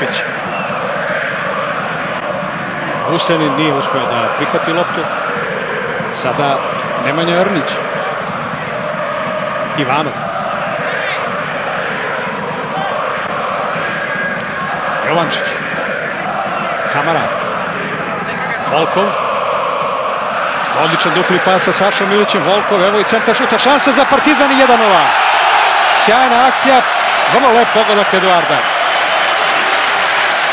Babić. Uslenin nije uspio da prihvati loptu. Sada Nemanja Rnić. Ivanov. Jovančić. Kamara. Volkov. Odličan dupli pas sa Sašom Ilićem. Volkov, evo i centar šuta. Šansa za Partizan i 1-0. Sjajna akcija. Vrlo lep pogodak Eduarda.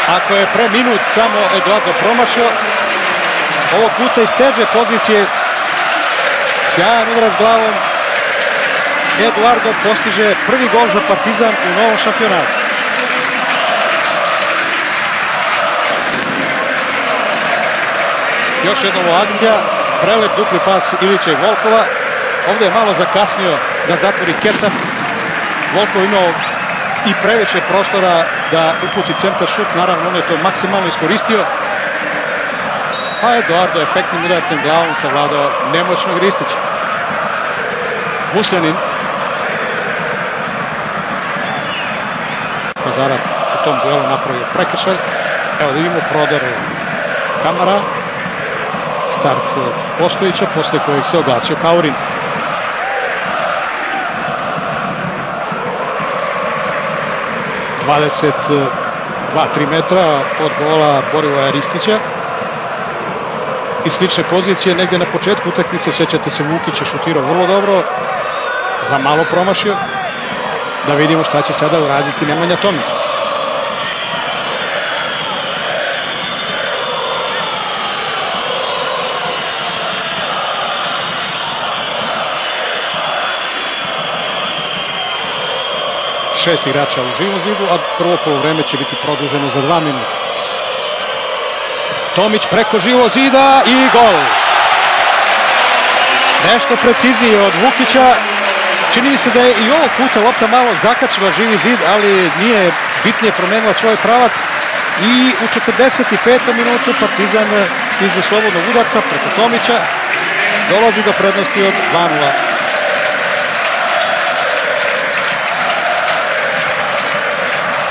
Ako je pre minut samo Eduardo promašio, ovog puta iz teže pozicije sjajan udarac glavom Eduardo postiže prvi gol za Partizan u novom šampionatu. Još jedna akcija, prelep dupli pas Ilića i Volkova. Ovde je malo zakasnio da zatvori Kecan. Volkov imao i previše prostora da uputi centar šut, naravno on je to maksimalno iskoristio. Pa Eduardo efektnim udarcem glavom savladao nemoćnog Ristića. Vuslanin. Pazara u tom duelu napravio prekršaj. Evo da vidimo prodor kamera. Start Ostojića, posle kojeg se oglasio Kaurin. Dvadeset 2-3 metra od gola Borivoja Ristića. I slične pozicije negde na početku utakmice sećate se Vukić je šutirao vrlo dobro za malo promašio. Da vidimo šta će sada uraditi Nemanja Tomić šest igrača u živom zidu, a prvo polovreme će biti produženo za dva minuta. Tomić preko živo zida i gol. Nešto preciznije od Vukića. Čini mi se da je i ovog puta lopta malo zakačila živi zid, ali nije bitnije promenila svoj pravac. I u 45. minutu Partizan iz slobodnog udarca preko Tomića dolazi do prednosti od 2-0.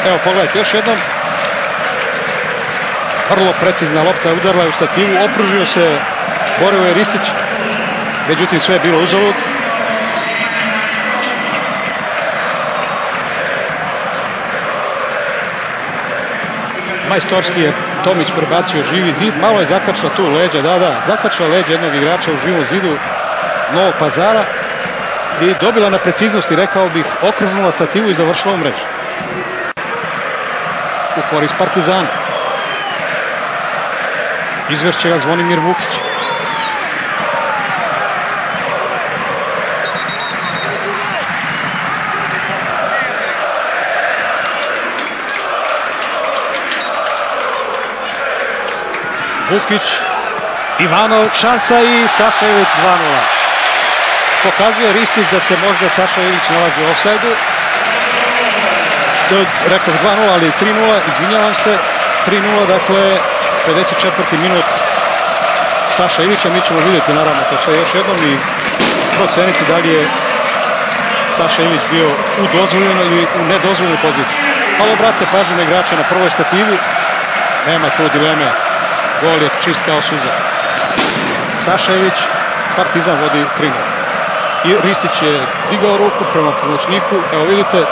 Evo pogledajte još jednom. Vrlo precizna lopta udarila je u stativu, opružio se Borivoje Ristić, međutim sve je bilo uzalud. Majstorski je Tomić prebacio živi zid, malo je zakačila tu leđa, da, da, zakačila leđa jednog igrača u živom zidu Novog pazara i dobila na preciznosti, rekao bih, okrznula stativu i završila u mrežu. U korist Partizana. Izvešće ga Zvonimir Vukić. Vukić, Ivanov, šansa i Saša Ilić 2-0. Pokazuje Ristić da se možda Saša Ilić nalazi u offside-u. Rekao 2-0, ali 3-0, izvinjavam se. 3-0, dakle 54. minut Saša Ivića. Mi ćemo vidjeti naravno to sve još jednom i proceniti da li je Saša Ilić bio u dozvoljenoj ili u nedozvoljenoj poziciji. Ali obrate pažnje na igrača na prvoj stativi. Nema tu dileme. Gol je čist kao suza. Saša Ilić, Partizan vodi 3 I Ristić je digao ruku prema pomoćniku. Evo vidite,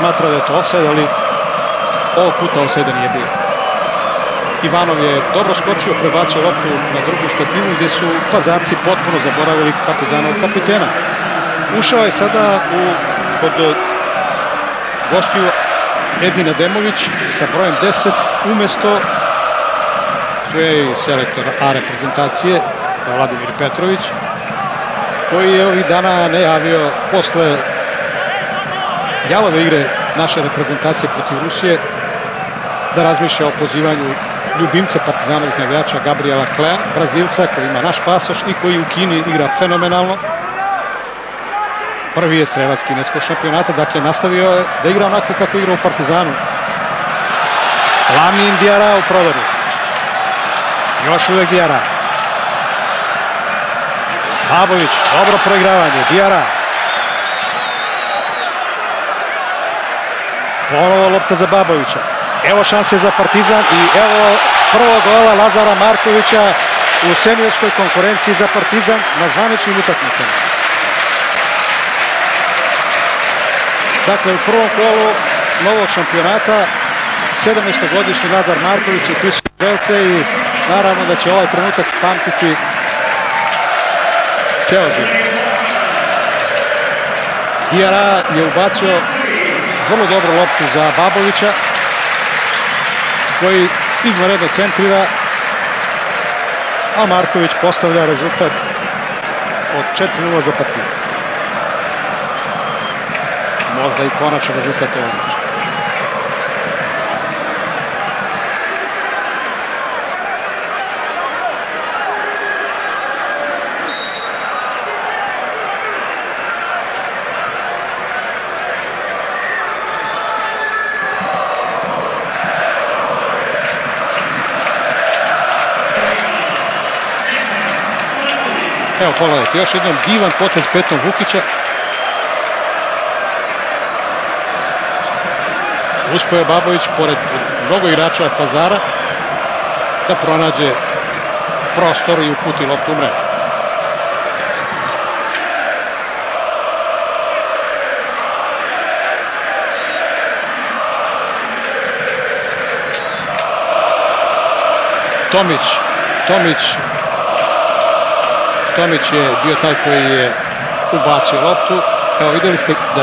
smatra da je to offside, ali ovog puta offside nije bio. Ivanov je dobro skočio, prebacio loptu na drugu stativu gdje su pazarci potpuno zaboravili Partizanov kapitena. Ušao je sada u, kod gostiju Edina Demović sa brojem 10 umesto tu je i selektor A reprezentacije Vladimir Petrović koji je ovih dana najavio posle jalove igre naše reprezentacije protiv Rusije da razmišlja o pozivanju ljubimca partizanovih navijača Gabriela Klea, Brazilca koji ima naš pasoš i koji u Kini igra fenomenalno. Prvi je strelac kineskog šampionata, dakle nastavio je da igra onako kako igra u Partizanu. Lamin Diara u prodoru. Još uvek Diara. Babović, dobro proigravanje. Diara. Ponovo lopta za Babovića. Evo šanse za Partizan i evo prvog gola Lazara Markovića u seniorskoj konkurenciji za Partizan na zvaničnim utakmicama. Dakle, u prvom kolu novog šampionata 17-godišnji Lazar Marković upisuje strelce i naravno da će ovaj trenutak pamtiti ceo život. Dijara je ubacio vrlo dobru loptu za Babovića koji izvanredno centrira a Marković postavlja rezultat od 4-0 za partiju. Možda i konačan rezultat ovog Evo pogledajte, još jednom divan potez Petnog Vukića. Uspio je Babović, pored mnogo igrača pazara, da pronađe prostor i uputi loptu mrežu. Tomić, Tomić Tomić je bio taj koji je ubacio loptu. Evo vidjeli ste da